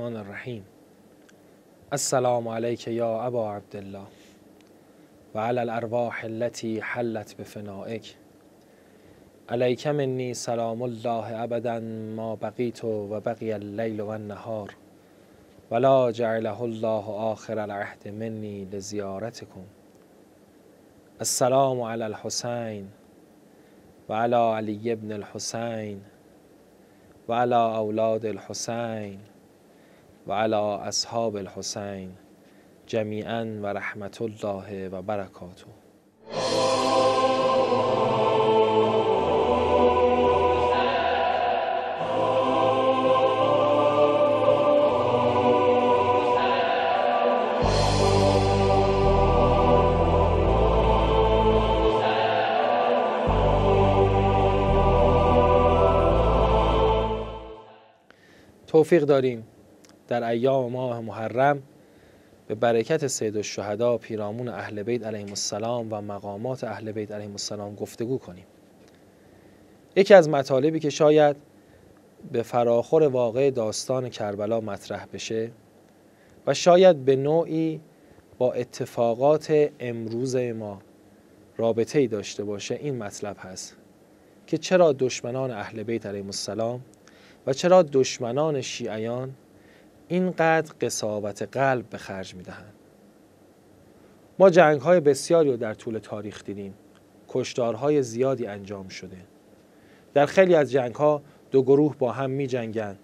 الرحمن الرحیم. السلام علیک یا ابا عبدالله و علی الارواح التي حلت بفنائک. علیک منی سلام الله ابدا ما بقیت و بقی اللیل و النهار ولا جعله الله آخر العهد منی لزیارتکم. السلام علی الحسین و علی علی ابن الحسین و علی اولاد الحسین. و علی اصحاب الحسین جمیعا و رحمت الله و برکاته. توفیق داریم. در ایام ماه محرم به برکت سید الشهدا پیرامون اهل بیت علیهم السلام و مقامات اهل بیت علیهم السلام گفتگو کنیم. یکی از مطالبی که شاید به فراخور واقع داستان کربلا مطرح بشه و شاید به نوعی با اتفاقات امروز ما رابطه ای داشته باشه این مطلب هست که چرا دشمنان اهل بیت علیهم السلام و چرا دشمنان شیعیان اینقدر قصاوت قلب به خرج می‌دهند. ما جنگ های بسیاری رو در طول تاریخ دیدیم. کشتارهای زیادی انجام شده. در خیلی از جنگ ها دو گروه با هم می جنگن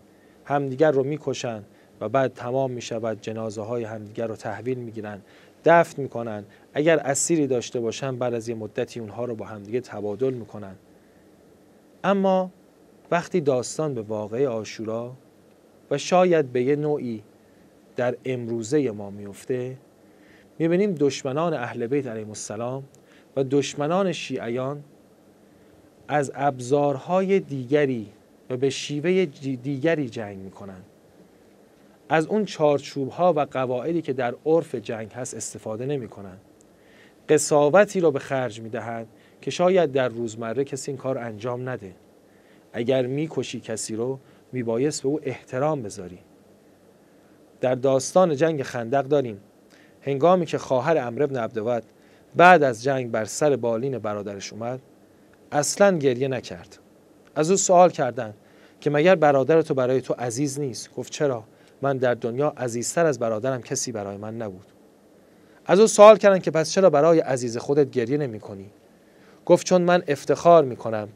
همدیگر رو می‌کشن و بعد تمام می شود جنازه های همدیگر رو تحویل می گیرن دفن می‌کنن اگر اسیری داشته باشن بعد از یه مدتی اونها رو با همدیگه تبادل می‌کنن اما وقتی داستان به واقع آشورا و شاید به یه نوعی در امروزه ما میفته می‌بینیم دشمنان اهل بیت علیهم السلام و دشمنان شیعیان از ابزارهای دیگری و به شیوه دیگری جنگ می‌کنن. از اون چارچوب ها و قواعدی که در عرف جنگ هست استفاده نمی‌کنن. قصاوتی رو به خرج می‌دهند که شاید در روزمره کسی این کار انجام نده. اگر می‌کشی کسی رو میبایست به او احترام بذاری. در داستان جنگ خندق داریم. هنگامی که خواهر امر ابن عبدود بعد از جنگ بر سر بالین برادرش اومد اصلا گریه نکرد. از او سوال کردند که مگر برادر تو برای تو عزیز نیست؟ گفت چرا؟ من در دنیا عزیزتر از برادرم کسی برای من نبود. از او سوال کردن که پس چرا برای عزیز خودت گریه نمی کنی؟ گفت چون من افتخار می کنم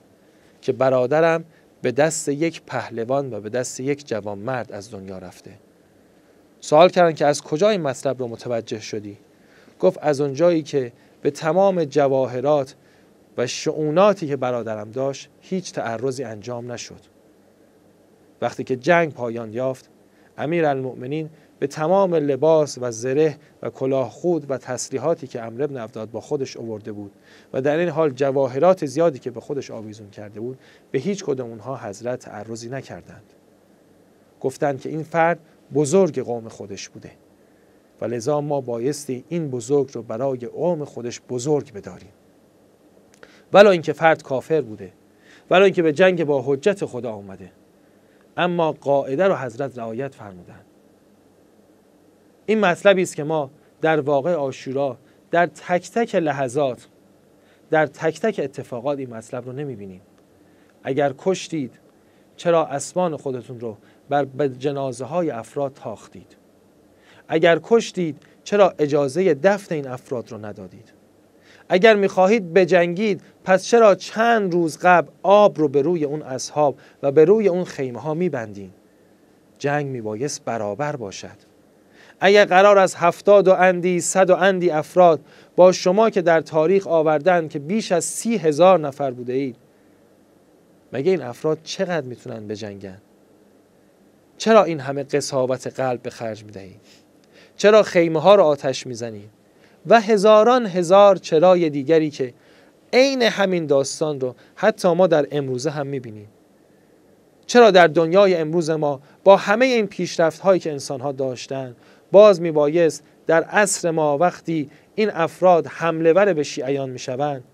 که برادرم به دست یک پهلوان و به دست یک جوان مرد از دنیا رفته. سوال کردن که از کجا این مطلب رو متوجه شدی؟ گفت از اونجایی که به تمام جواهرات و شعوناتی که برادرم داشت هیچ تعرضی انجام نشد. وقتی که جنگ پایان یافت امیر المؤمنین به تمام لباس و زره و کلاه خود و تسلیحاتی که امر ابن عبداد با خودش آورده بود و در این حال جواهرات زیادی که به خودش آویزون کرده بود به هیچ کدام اونها حضرت تعرضی نکردند. گفتند که این فرد بزرگ قوم خودش بوده و لذا ما بایستی این بزرگ رو برای قوم خودش بزرگ بداریم. ولی اینکه فرد کافر بوده ولی اینکه به جنگ با حجت خدا آمده اما قاعده رو حضرت رعایت فرمودند. این مطلبی است که ما در واقع آشورا در تک تک لحظات در تک تک اتفاقات این مطلب رو نمی‌بینیم. اگر کشتید چرا اسمان خودتون رو بر جنازه های افراد تاختید؟ اگر کشتید چرا اجازه دفن این افراد رو ندادید؟ اگر می‌خواهید بجنگید پس چرا چند روز قبل آب رو به روی اون اصحاب و به روی اون خیمه ها میبندین؟ جنگ میبایست برابر باشد. اگر قرار از هفتاد و اندی صد و اندی افراد با شما که در تاریخ آوردن که بیش از سی هزار نفر بوده اید مگه این افراد چقدر می‌تونن بجنگن؟ چرا این همه قصاوت قلب به خرج می‌دهید؟ چرا خیمه ها رو آتش می‌زنید؟ و هزاران هزار چرای دیگری که عین همین داستان رو حتی ما در امروزه هم می‌بینیم. چرا در دنیای امروز ما با همه این پیشرفت هایی که انسان ها داشتن باز میبایست در عصر ما وقتی این افراد حمله ور به شیعیان می‌شوند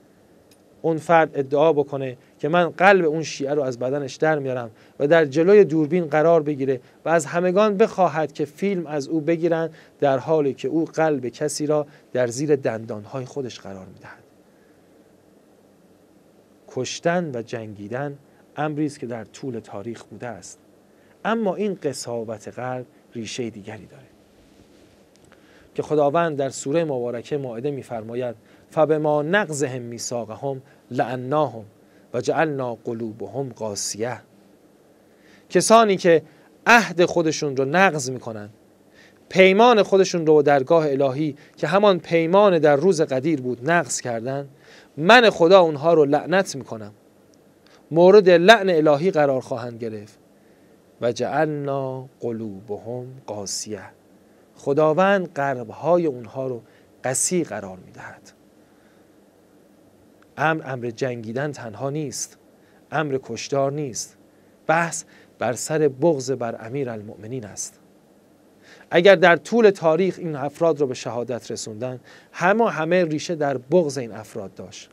اون فرد ادعا بکنه که من قلب اون شیعه رو از بدنش در میارم و در جلوی دوربین قرار بگیره و از همگان بخواهد که فیلم از او بگیرن در حالی که او قلب کسی را در زیر دندانهای خودش قرار می‌دهد. کشتن و جنگیدن امری است که در طول تاریخ بوده است. اما این قصاوت قلب ریشه دیگری داره. که خداوند در سوره مبارکه ماعده میفرماید فبما نقضهم میثاقهم لعناهم و جعلنا قلوبهم قاسیه. کسانی که عهد خودشون رو نقض می‌کنن پیمان خودشون رو درگاه الهی که همان پیمان در روز قدیر بود نقض کردن من خدا اونها رو لعنت می‌کنم. مورد لعن الهی قرار خواهند گرفت. و جعلنا قلوبهم قاسیه. خداوند قربهای اونها رو قسی قرار می‌دهد. امر امر جنگیدن تنها نیست. امر کشدار نیست. بحث بر سر بغض بر امیر المؤمنین است. اگر در طول تاریخ این افراد رو به شهادت رسوندن همه همه ریشه در بغض این افراد داشت.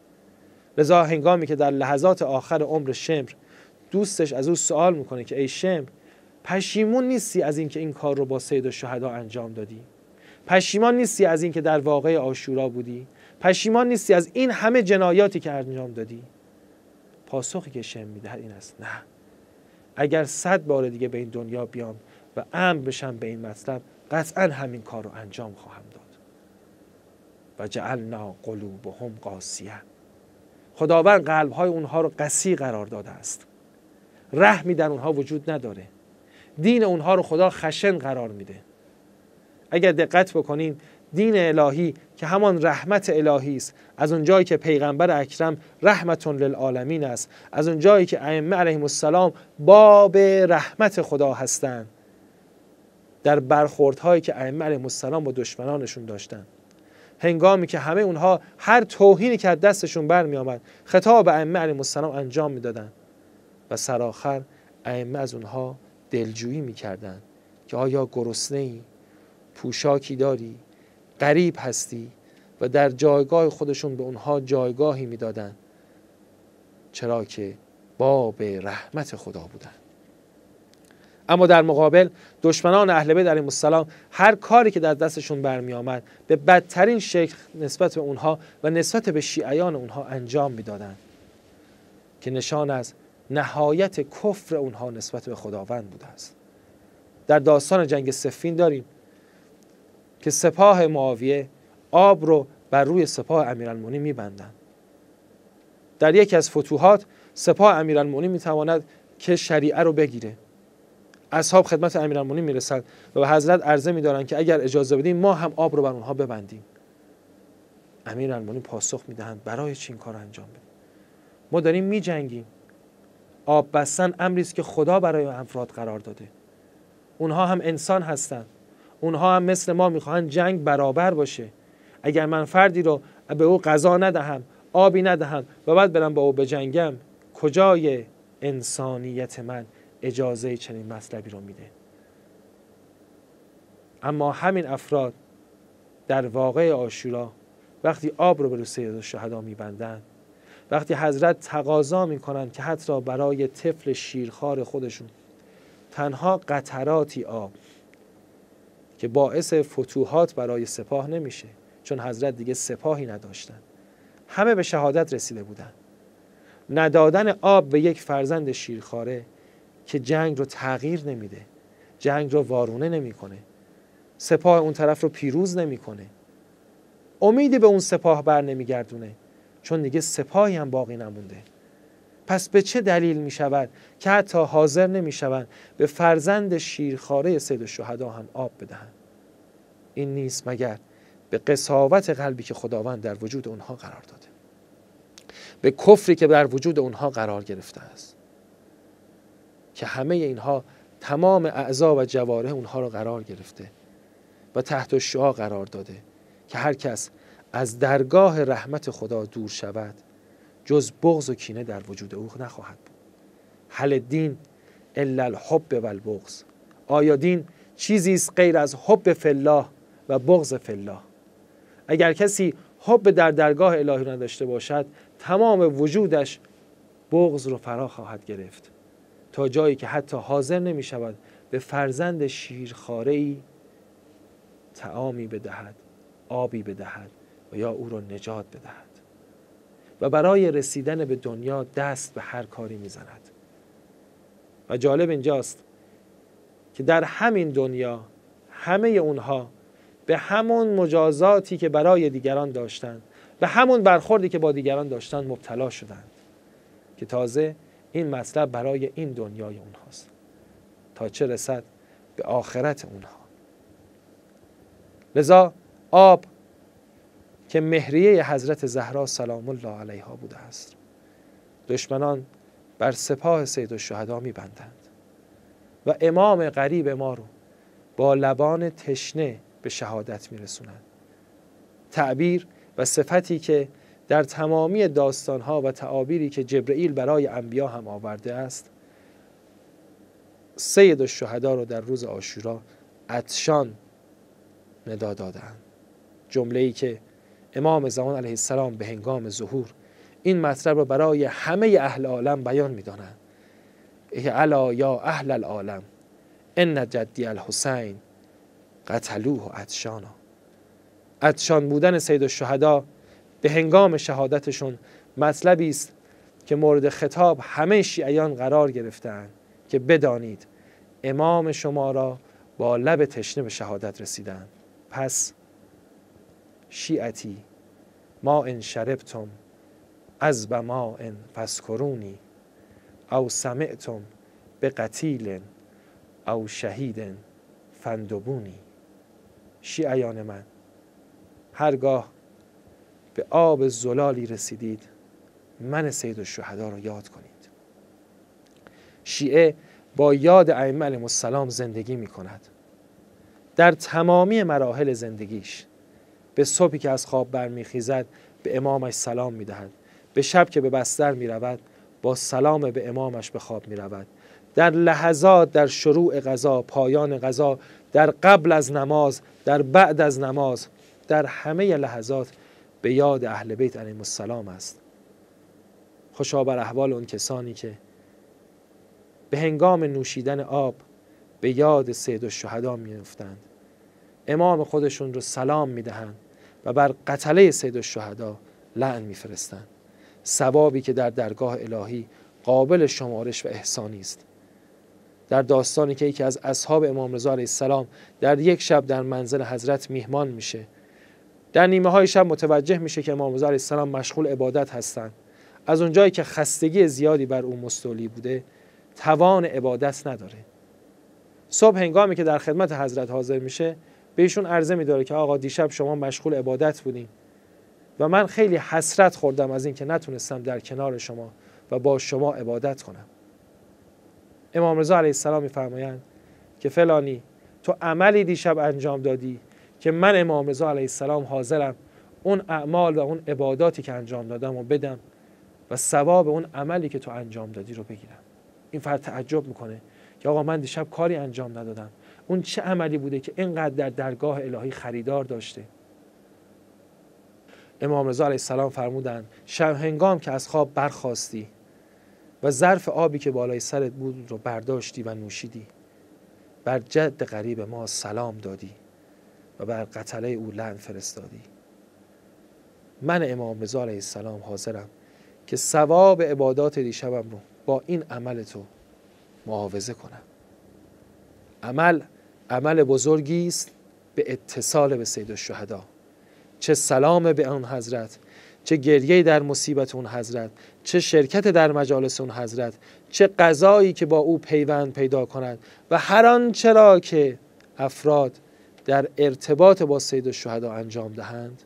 لذا هنگامی که در لحظات آخر عمر شمر دوستش از او سوال می‌کنه که ای شمر پشیمون نیستی از اینکه این کار رو با سید و شهدا انجام دادی. پشیمان نیستی از اینکه در واقع آشورا بودی. پشیمان نیستی از این همه جنایاتی که انجام دادی. پاسخی که شم می‌دهد این است نه. اگر صد بار دیگه به این دنیا بیام و امر بشم به این مطلب قطعا همین کار رو انجام خواهم داد. و جعلنا قلوبهم قاسیه. خداوند قلبهای اونها رو قسی قرار داده است. رحمی در اونها وجود نداره. دین اونها رو خدا خشن قرار میده. اگر دقت بکنیم دین الهی که همان رحمت الهی است. از اون جایی که پیغمبر اکرم رحمتون للعالمین است. از اون جایی که ائمه علیهم السلام باب رحمت خدا هستند. در برخوردهایی که ائمه علیهم السلام با دشمنانشون داشتن. هنگامی که همه اونها هر توهینی که از دستشون برمی آمد خطاب ائمه علیهم السلام انجام می‌دادند. و سرآخر ائمه از اونها دلجویی می‌کردند که آیا گرسنه ای پوشاکی داری؟ غریب هستی؟ و در جایگاه خودشون به اونها جایگاهی می‌دادند چرا که باب رحمت خدا بودن. اما در مقابل دشمنان اهل بیت علیهم السلام هر کاری که در دستشون برمی آمد به بدترین شکل نسبت به اونها و نسبت به شیعیان اونها انجام می‌دادند. که نشان از نهایت کفر اونها نسبت به خداوند بوده است. در داستان جنگ سفین داریم که سپاه معاویه آب رو بر روی سپاه امیرالمومنین میبندند در یکی از فتوحات سپاه امیرالمومنین می‌تواند که شریعه رو بگیره. اصحاب خدمت امیرالمومنین می‌رسند و به حضرت عرضه میدارند که اگر اجازه بدیم ما هم آب رو بر اونها ببندیم. امیرالمومنین پاسخ می‌دهند برای چی این کار انجام بدیم؟ ما داریم میجنگیم. آب بستن امری است که خدا برای افراد قرار داده. اونها هم انسان هستند اونها هم مثل ما می‌خواهند جنگ برابر باشه. اگر من فردی رو به او غذا ندهم آبی ندهم و بعد برم با او بجنگم کجای انسانیت من اجازه چنین مطلبی رو میده؟ اما همین افراد در واقع آشورا وقتی آب رو به روی سید الشهدا میبندند وقتی حضرت تقاضا می‌کنند که حتی برای طفل شیرخوار خودشون تنها قطراتی آب که باعث فتوحات برای سپاه نمیشه چون حضرت دیگه سپاهی نداشتن. همه به شهادت رسیده بودن. ندادن آب به یک فرزند شیرخواره که جنگ رو تغییر نمیده جنگ رو وارونه نمی‌کنه. سپاه اون طرف رو پیروز نمی‌کنه. امیدی به اون سپاه بر نمیگردونه. چون دیگه سپاهی هم باقی نمونده. پس به چه دلیل می شود که حتی حاضر نمی شود به فرزند شیرخواره سید شهدا هم آب بدهند؟ این نیست مگر به قصاوت قلبی که خداوند در وجود اونها قرار داده. به کفری که در وجود اونها قرار گرفته است. که همه اینها تمام اعضا و جواره اونها را قرار گرفته و تحت شعا قرار داده که هر کس از درگاه رحمت خدا دور شود جز بغض و کینه در وجود او نخواهد بود. حل دین الا الحب و البغض. آیا دین چیزی است غیر از حب فلاح و بغض فلاح اگر کسی حب در درگاه الهی نداشته باشد تمام وجودش بغض رو فرا خواهد گرفت. تا جایی که حتی حاضر نمی شود به فرزند شیرخاره ای تعامی بدهد آبی بدهد. و یا او را نجات بدهد. و برای رسیدن به دنیا دست به هر کاری می‌زند. و جالب اینجاست که در همین دنیا همه اونها به همون مجازاتی که برای دیگران داشتند به همون برخوردی که با دیگران داشتند مبتلا شدند که تازه این مطلب برای این دنیای اونهاست. تا چه رسد به آخرت اونها. لذا آب که مهریه حضرت زهرا سلام الله علیها بوده است. دشمنان بر سپاه سید الشهدا میبندند و امام غریب ما رو با لبان تشنه به شهادت میرسونند. تعبیر و صفتی که در تمامی داستانها و تعابیری که جبرئیل برای انبیا هم آورده است سید الشهدا رو در روز آشورا عطشان ندا دادند جمله ای که امام زمان علیه السلام به هنگام ظهور این مطلب را برای همه اهل عالم بیان می‌دانند الا یا اهل العالم ان جدی الحسین قتلوه و عطشان بودن سید الشهدا به هنگام شهادتشون مطلبی است که مورد خطاب همه شیعیان قرار گرفتند که بدانید امام شما را با لب تشنه به شهادت رسیدند پس شیعتی. ما ان شربتم از ما ان فسکرونی او سمعتم به قتیل او شهید فندبونی شیعیان من هرگاه به آب زلالی رسیدید من سید الشهدا را یاد کنید. شیعه با یاد ائمه علیهم السلام زندگی می کند در تمامی مراحل زندگیش به صبحی که از خواب برمیخیزد به امامش سلام می‌دهد. به شب که به بستر می رود با سلام به امامش به خواب می رود در لحظات در شروع غذا پایان غذا در قبل از نماز در بعد از نماز در همه لحظات به یاد اهل بیت علیهم السلام است. خوشا بر احوال اون کسانی که به هنگام نوشیدن آب به یاد سید الشهدا میافتند. امام خودشون رو سلام می‌دهند. و بر قتله سید الشهدا لعن میفرستند. ثوابی که در درگاه الهی قابل شمارش و احسانی است. در داستانی که یکی از اصحاب امام رضا علیه السلام در یک شب در منزل حضرت میهمان میشه در نیمه های شب متوجه میشه که امام رضا علیه السلام مشغول عبادت هستند. از اونجایی که خستگی زیادی بر او مستولی بوده توان عبادت نداره. صبح هنگامی که در خدمت حضرت حاضر میشه بهشون عرضه میداره که آقا دیشب شما مشغول عبادت بودین. و من خیلی حسرت خوردم از اینکه نتونستم در کنار شما و با شما عبادت کنم. امام رضا علیه السلام میفرمایند که فلانی تو عملی دیشب انجام دادی که من امام رضا علیه السلام حاضرم اون اعمال و اون عباداتی که انجام دادم و بدم و ثواب اون عملی که تو انجام دادی رو بگیرم. این فرد تعجب می‌کنه که آقا من دیشب کاری انجام ندادم. اون چه عملی بوده که اینقدر در درگاه الهی خریدار داشته. امام رضا علیه السلام فرمودند شب هنگام که از خواب برخواستی و ظرف آبی که بالای سرت بود رو برداشتی و نوشیدی. بر جد غریب ما سلام دادی و بر قتله او لعن فرستادی. من امام رضا علیه السلام حاضرم که ثواب عبادات دیشبم رو با این عمل تو محافظه کنم. عمل عمل بزرگی است به اتصال به سید الشهدا. چه سلام به آن حضرت چه گریه در مصیبت اون حضرت چه شرکت در مجالس اون حضرت چه قضایی که با او پیوند پیدا کند و هر آنچه را که افراد در ارتباط با سید الشهدا انجام دهند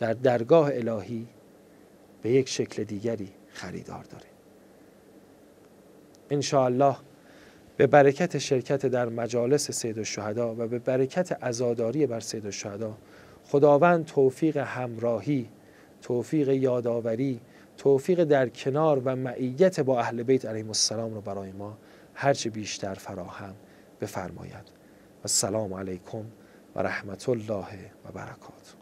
در درگاه الهی به یک شکل دیگری خریدار داره ان به برکت شرکت در مجالس سید الشهدا و به برکت عزاداری بر سید الشهدا خداوند توفیق همراهی توفیق یادآوری توفیق در کنار و معیت با اهل بیت علیهم السلام رو برای ما هرچه بیشتر فراهم بفرماید. و السلام علیکم و رحمت الله و برکاته.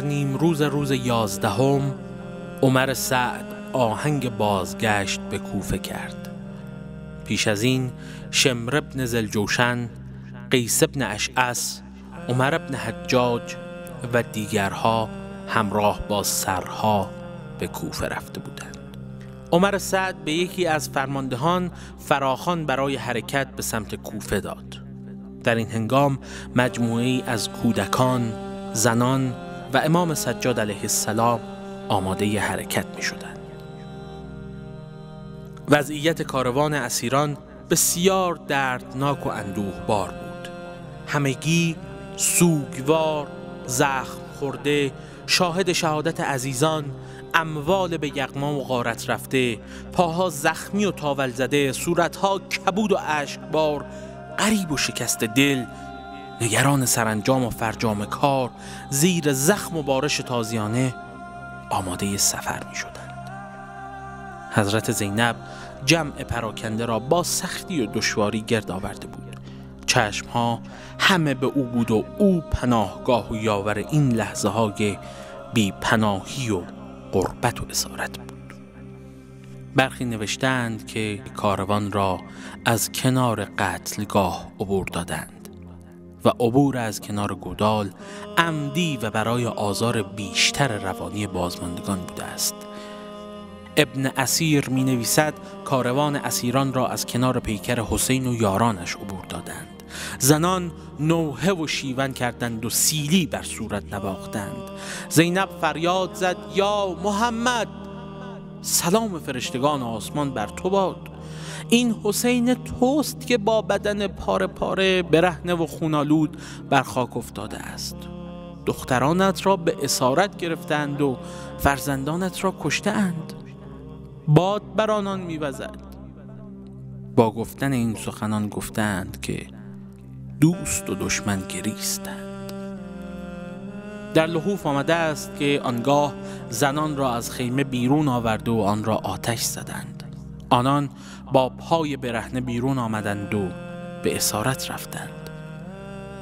در نیم روز روز یازدهم عمر سعد آهنگ بازگشت به کوفه کرد. پیش از این شمر ابن زلجوشن قیس ابن اشعس عمر ابن حجاج و دیگرها همراه با سرها به کوفه رفته بودند. عمر سعد به یکی از فرماندهان فراخان برای حرکت به سمت کوفه داد. در این هنگام مجموعی از کودکان، زنان و امام سجاد علیه السلام آماده حرکت می شدند. وضعیت کاروان اسیران بسیار دردناک و اندوه بار بود همگی سوگوار زخم خورده شاهد شهادت عزیزان اموال به یغما و غارت رفته پاها زخمی و تاول زده صورتها کبود و اشکبار غریب و شکست دل نگران سرانجام و فرجام کار زیر زخم و بارش تازیانه آماده سفر می شدند حضرت زینب جمع پراکنده را با سختی و دشواری گرد آورده بود. چشمها همه به او بود و او پناهگاه و یاور این لحظه های بی پناهی و قربت و اسارت بود. برخی نوشتند که کاروان را از کنار قتلگاه عبور دادند. و عبور از کنار گودال عمدی و برای آزار بیشتر روانی بازماندگان بوده است. ابن اسیر می نویسد کاروان اسیران را از کنار پیکر حسین و یارانش عبور دادند. زنان نوحه و شیون کردند و سیلی بر صورت نواختند. زینب فریاد زد یا محمد! سلام فرشتگان آسمان بر تو باد. این حسین توست که با بدن پاره پاره برهنه و خونالود بر خاک افتاده است. دخترانت را به اسارت گرفتند و فرزندانت را کشتهاند باد بر آنان میوزد. با گفتن این سخنان گفتند که دوست و دشمن گریستند. در لحوف آمده است که آنگاه زنان را از خیمه بیرون آورده و آن را آتش زدند. آنان با پای برهنه بیرون آمدند و به اسارت رفتند.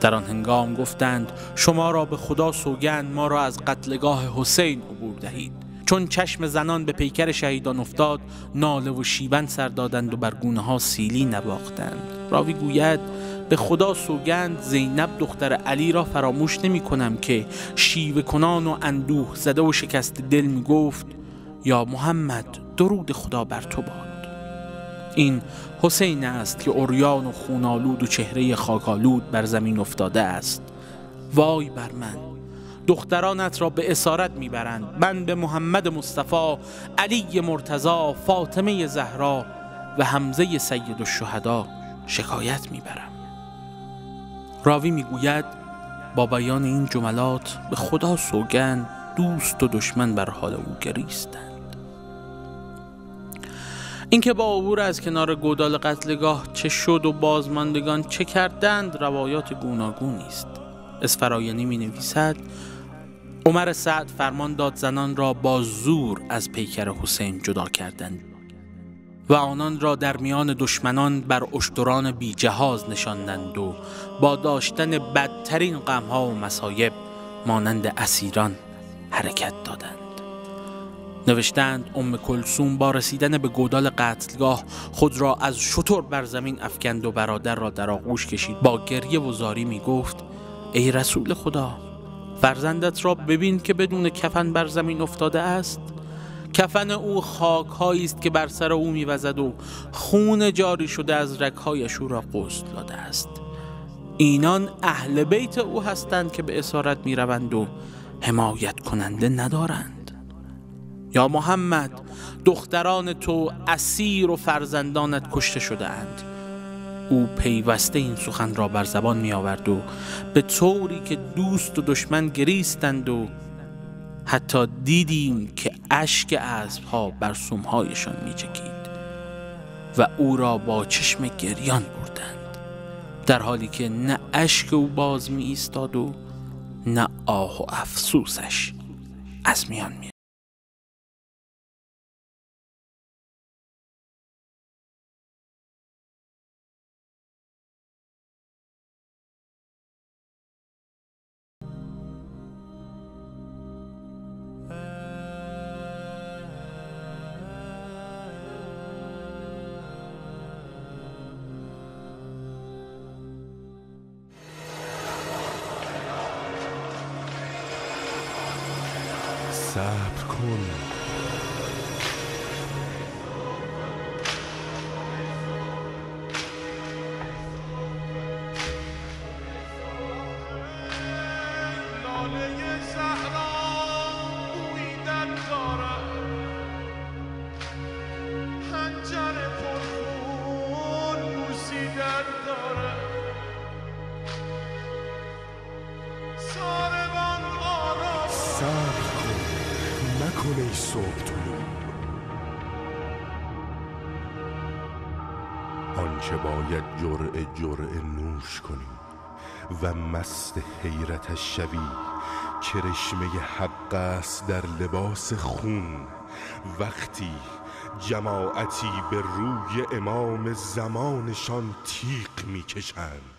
در آن هنگام گفتند شما را به خدا سوگند ما را از قتلگاه حسین عبور دهید. چون چشم زنان به پیکر شهیدان افتاد ناله و شیون سر دادند و بر گونه ها سیلی نواختند. راوی گوید به خدا سوگند زینب دختر علی را فراموش نمی کنم که شیوه کنان و اندوه زده و شکست دل می گفت یا محمد درود خدا بر تو باد این حسین است که اوریان و خونالود و چهره خاکالود بر زمین افتاده است. وای بر من دخترانت را به اسارت می‌برند. من به محمد مصطفی علی مرتضا فاطمه زهرا و حمزه سید الشهدا شکایت می‌برم. راوی می‌گوید با بیان این جملات به خدا سوگند دوست و دشمن بر حال او گریستند. اینکه با عبور از کنار گودال قتلگاه چه شد و بازماندگان چه کردند روایات گوناگونی است. اسفرایانی می نویسد عمر سعد فرمان داد زنان را با زور از پیکر حسین جدا کردند و آنان را در میان دشمنان بر اشتران بی جهاز نشاندند و با داشتن بدترین غمها و مسایب مانند اسیران حرکت دادند. نوشتند ام کلسوم با رسیدن به گودال قتلگاه خود را از شطور بر زمین افکند و برادر را در آغوش کشید. با گریه و زاری می گفت ای رسول خدا فرزندت را ببین که بدون کفن بر زمین افتاده است. کفن او خاک است که بر سر او میوزد و خون جاری شده از رکهایش او را قسل داده است. اینان اهل بیت او هستند که به اسارت می روند و حمایت کننده ندارند. یا محمد دختران تو اسیر و فرزندانت کشته شده اند او پیوسته این سخن را بر زبان می آورد و به طوری که دوست و دشمن گریستند و حتی دیدیم که اشک اسبها بر سومهایشان می چکید و او را با چشم گریان بردند در حالی که نه اشک او باز می ایستاد و نه آه و افسوسش از میان می Saab Kona. باید جرعه جرعه نوش کنی و مست حیرتش شوی کرشمه حق است در لباس خون. وقتی جماعتی به روی امام زمانشان تیق می‌کشند.